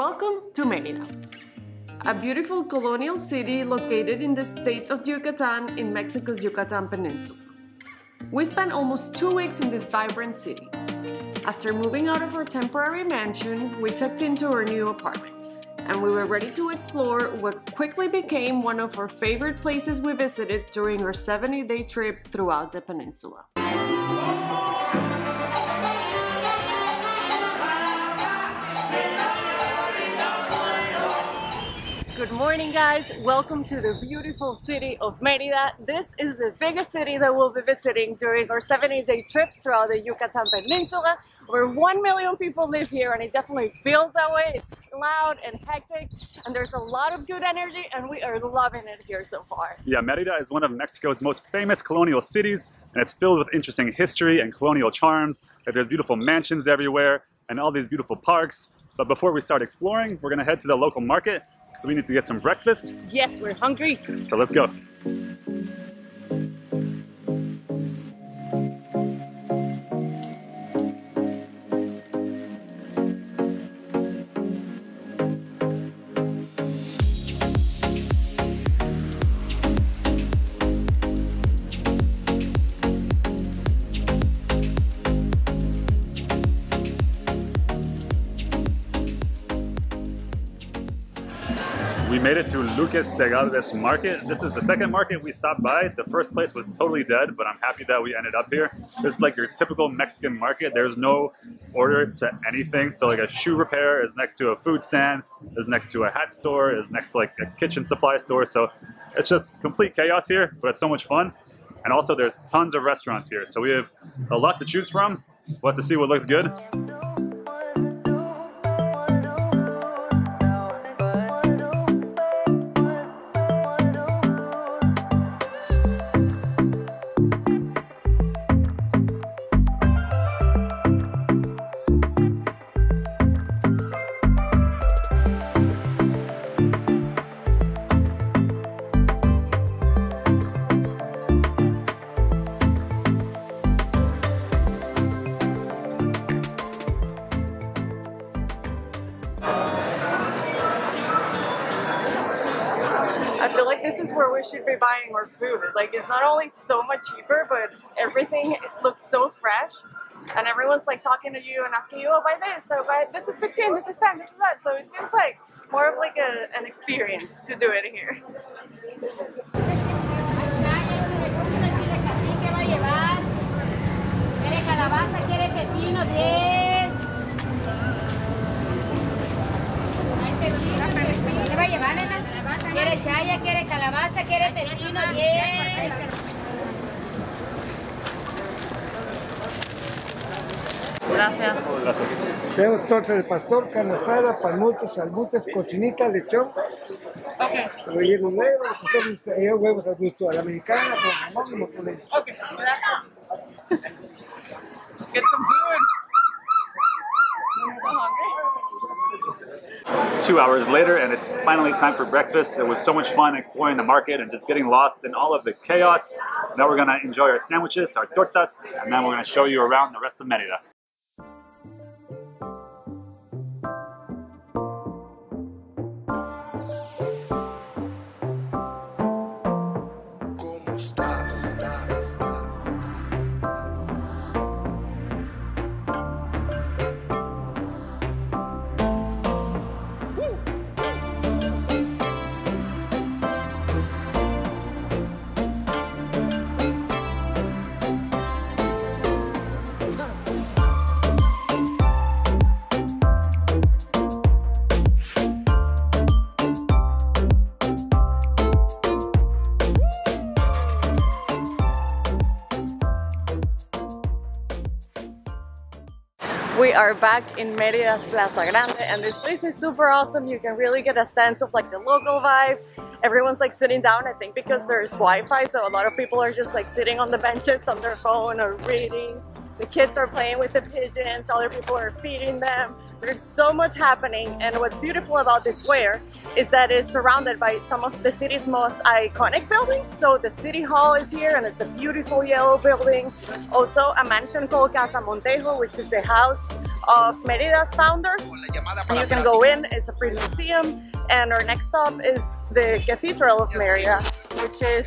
Welcome to Merida, a beautiful colonial city located in the state of Yucatan in Mexico's Yucatan Peninsula. We spent almost two weeks in this vibrant city. After moving out of our temporary mansion, we checked into our new apartment, and we were ready to explore what quickly became one of our favorite places we visited during our 70 day trip throughout the peninsula. Good morning guys, welcome to the beautiful city of Merida. This is the biggest city that we'll be visiting during our 70 day trip throughout the Yucatan Peninsula. Over 1 million people live here and it definitely feels that way. It's loud and hectic and there's a lot of good energy and we are loving it here so far. Yeah, Merida is one of Mexico's most famous colonial cities and it's filled with interesting history and colonial charms. There's beautiful mansions everywhere and all these beautiful parks. But before we start exploring, we're gonna head to the local market because we need to get some breakfast. Yes, we're hungry. So let's go. Made it to Lucas de Galvez Market. This is the second market we stopped by. The first place was totally dead, but I'm happy that we ended up here. This is like your typical Mexican market. There's no order to anything. So like a shoe repair is next to a food stand, is next to a hat store, is next to like a kitchen supply store. So it's just complete chaos here, but it's so much fun. And also there's tons of restaurants here. So we have a lot to choose from. We'll have to see what looks good. Feel like this is where we should be buying our food. Like it's not only so much cheaper, but everything looks so fresh, and everyone's like talking to you and asking you, "Oh, buy this, oh, buy this is 15, this is 10, this is that." So it seems like more of like a, an experience to do it here. Llevar? ¿Quiere calabaza? ¿Quiere pepino? 10. Hay pepino, pepino. ¿Qué va a llevar, nena? ¿Quiere chaya? ¿Quiere calabaza? ¿Quiere pepino? 10. Gracias. Gracias. Tenemos torta de pastor, carne asada, palmutos, salbutes, cochinita, lechón, Okay. relleno eh, huevos al gusto a la mexicana, con jamón y mozzarella. Okay. Gracias. Let's get some food. I'm so hungry. Two hours later, and it's finally time for breakfast. It was so much fun exploring the market and just getting lost in all of the chaos. Now we're gonna enjoy our sandwiches, our tortas, and then we're gonna show you around the rest of Merida. We are back in Merida's Plaza Grande and this place is super awesome. You can really get a sense of like the local vibe. Everyone's like sitting down, I think because there's Wi-Fi, so a lot of people are just like sitting on the benches on their phone or reading. The kids are playing with the pigeons, other people are feeding them. There's so much happening and what's beautiful about this square is that it's surrounded by some of the city's most iconic buildings. So the city hall is here and it's a beautiful yellow building. Also a mansion called Casa Montejo which is the house of Merida's founder. And you can go in, it's a free museum and our next stop is the Cathedral of Merida which is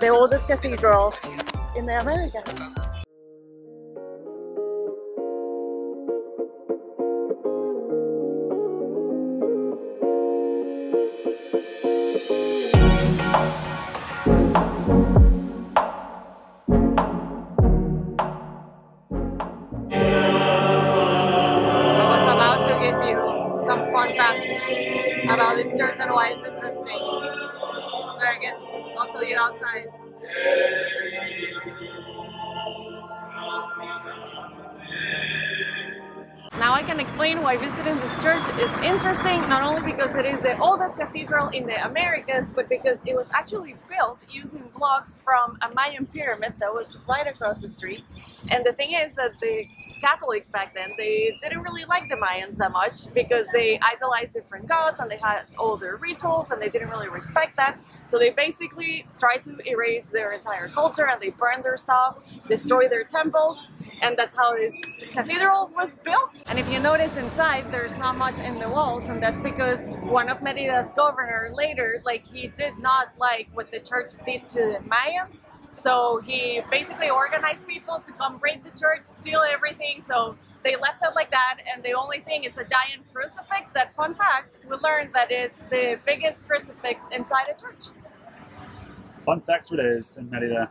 the oldest cathedral in the Americas. I'll I can explain why visiting this church is interesting, not only because it is the oldest cathedral in the Americas, but because it was actually built using blocks from a Mayan pyramid that was right across the street. And the thing is that the Catholics back then, they didn't really like the Mayans that much because they idolized different gods and they had all their rituals and they didn't really respect that. So they basically tried to erase their entire culture and they burned their stuff, destroyed their temples, and that's how this cathedral was built. And if you notice inside, there's not much in the walls, and that's because one of Merida's governor later, like he did not like what the church did to the Mayans, so he basically organized people to come raid the church, steal everything. So they left it like that, and the only thing is a giant crucifix. That fun fact we learned that is the biggest crucifix inside a church. Fun facts for days in Merida.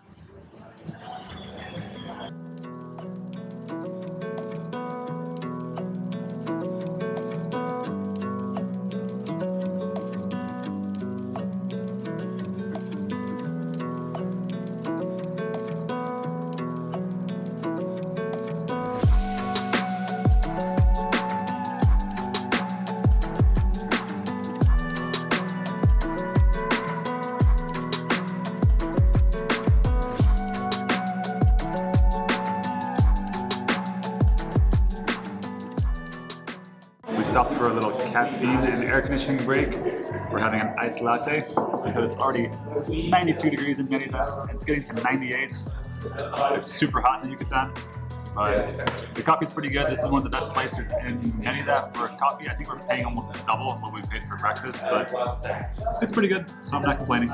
Stopped for a little caffeine and air conditioning break. We're having an iced latte because it's already 92 degrees in Merida and it's getting to 98. It's super hot in Yucatan, but the coffee's pretty good. This is one of the best places in Merida for coffee. I think we're paying almost double what we paid for breakfast, but it's pretty good, so I'm not complaining.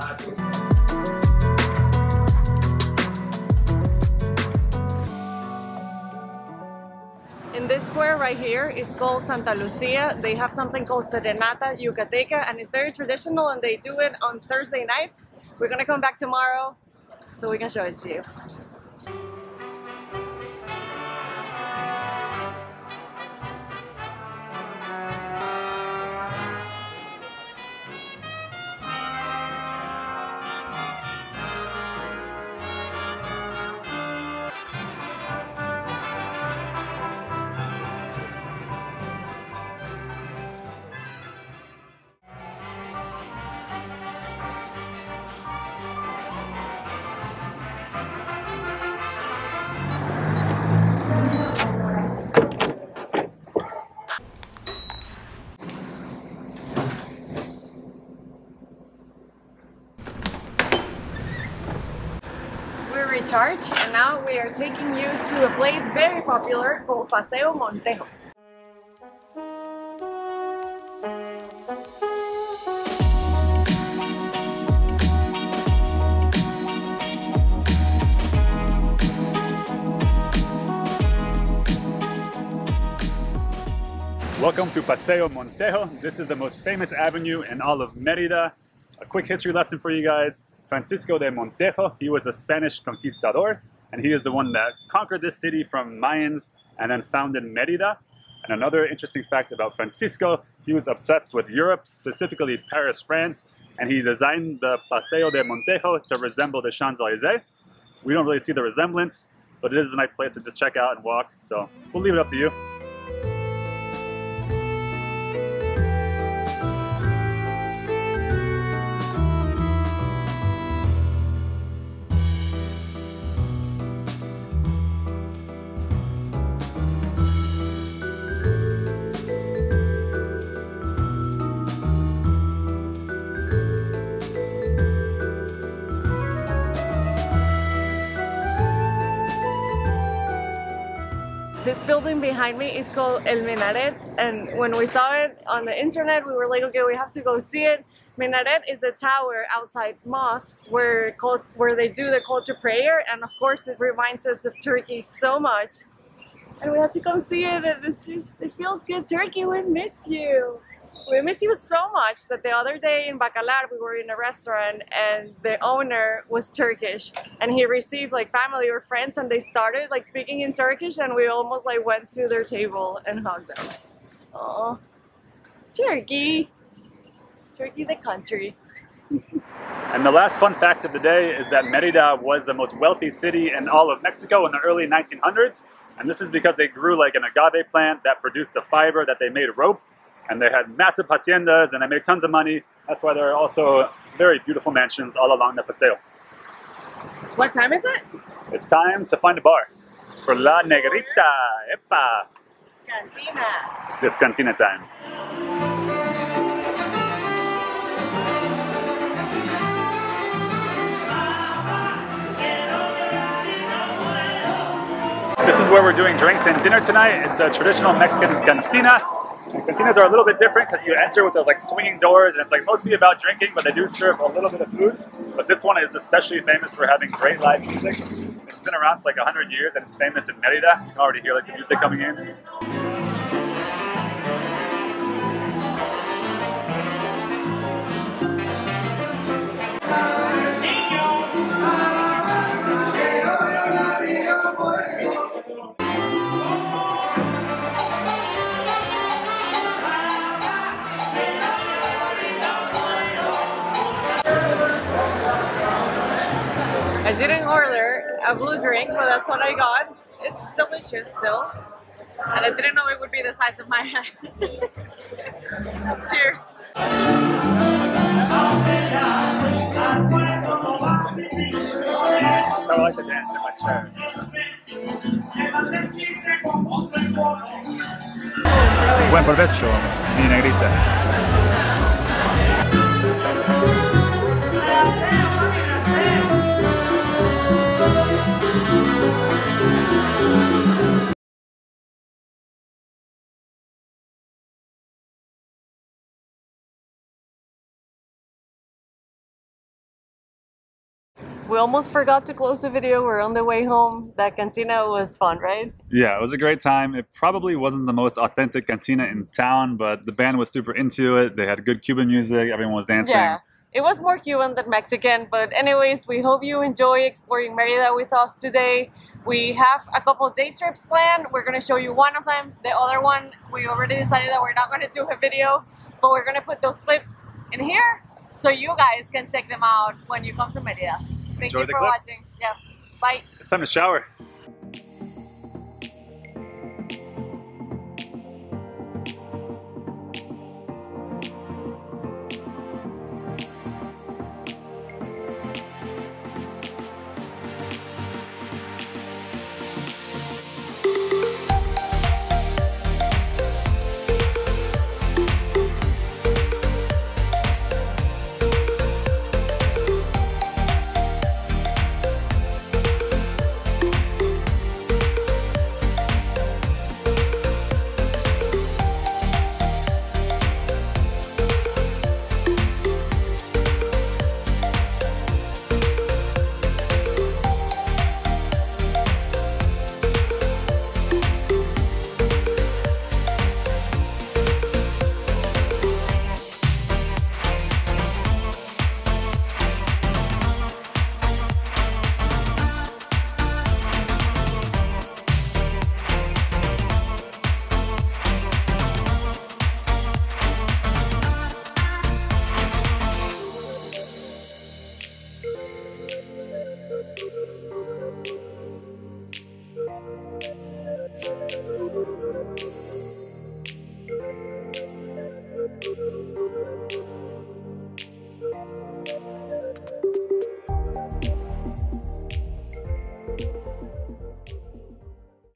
In this square right here is called Santa Lucia. They have something called Serenata Yucateca and it's very traditional and they do it on Thursday nights. We're gonna come back tomorrow so we can show it to you. We're and now we are taking you to a place very popular called Paseo Montejo. Welcome to Paseo Montejo. This is the most famous avenue in all of Merida. A quick history lesson for you guys. Francisco de Montejo, he was a Spanish conquistador, and he is the one that conquered this city from Mayans and then founded Merida. And another interesting fact about Francisco, he was obsessed with Europe, specifically Paris, France, and he designed the Paseo de Montejo to resemble the Champs-Elysees. We don't really see the resemblance, but it is a nice place to just check out and walk, so we'll leave it up to you. Building behind me is called El Minaret, and when we saw it on the internet, we were like, okay, we have to go see it. Minaret is a tower outside mosques where cult- where they do the call to prayer, and of course, it reminds us of Turkey so much. And we had to come see it, and it's just it feels good. Turkey, we miss you. We miss you so much that the other day in Bacalar we were in a restaurant and the owner was Turkish and he received like family or friends and they started like speaking in Turkish and we almost like went to their table and hugged them. Oh, Turkey, Turkey the country. And the last fun fact of the day is that Merida was the most wealthy city in all of Mexico in the early 1900s. And this is because they grew like an agave plant that produced the fiber that they made rope. And they had massive haciendas and they made tons of money. That's why there are also very beautiful mansions all along the Paseo. What time is it? It's time to find a bar for La Negrita. Epa! Cantina. It's cantina time. This is where we're doing drinks and dinner tonight. It's a traditional Mexican cantina. Cantinas are a little bit different because you enter with those like swinging doors and it's like mostly about drinking, but they do serve a little bit of food. But this one is especially famous for having great live music. It's been around for like 100 years and it's famous in Merida. You can already hear like the music coming in. I didn't order a blue drink, but that's what I got. It's delicious still. And I didn't know it would be the size of my head. Cheers. I like to dance in my chair. Buen provecho, mi negrita. We almost forgot to close the video. We're on the way home. That cantina was fun, right? Yeah, it was a great time. It probably wasn't the most authentic cantina in town, but the band was super into it. They had good Cuban music. Everyone was dancing. Yeah. It was more Cuban than Mexican, but anyways, we hope you enjoy exploring Merida with us today. We have a couple day trips planned. We're gonna show you one of them. The other one, we already decided that we're not gonna do a video, but we're gonna put those clips in here so you guys can check them out when you come to Merida. Thank Enjoy you the for clips. watching. Yeah. Bye. It's time to shower.